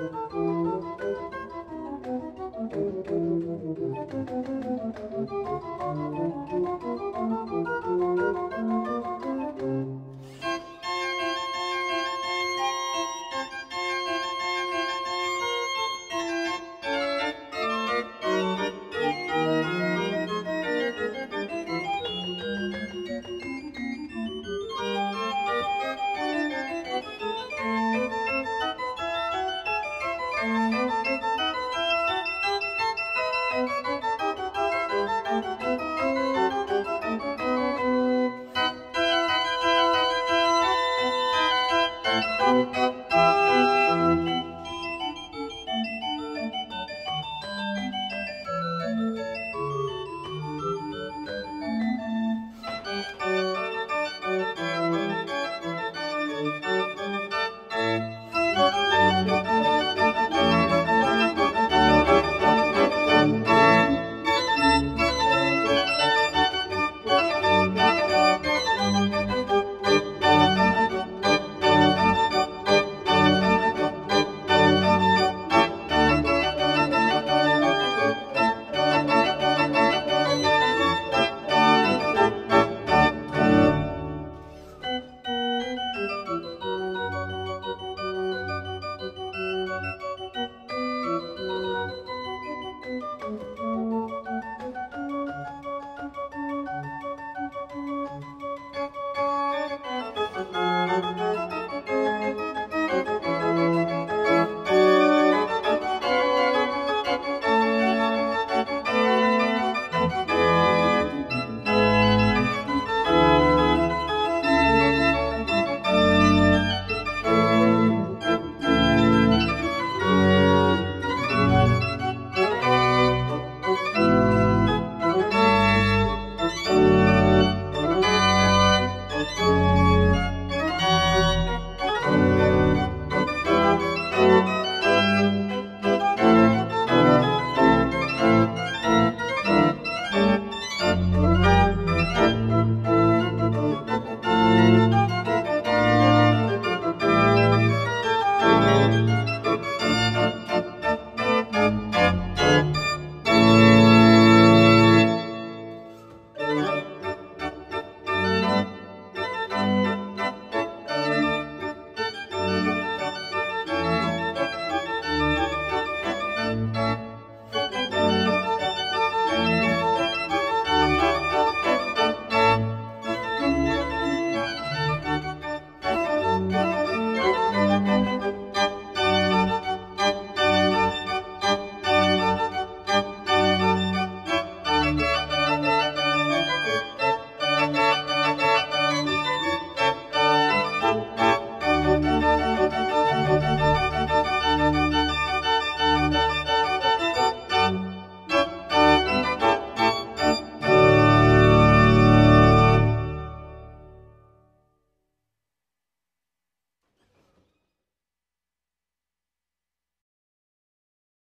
Música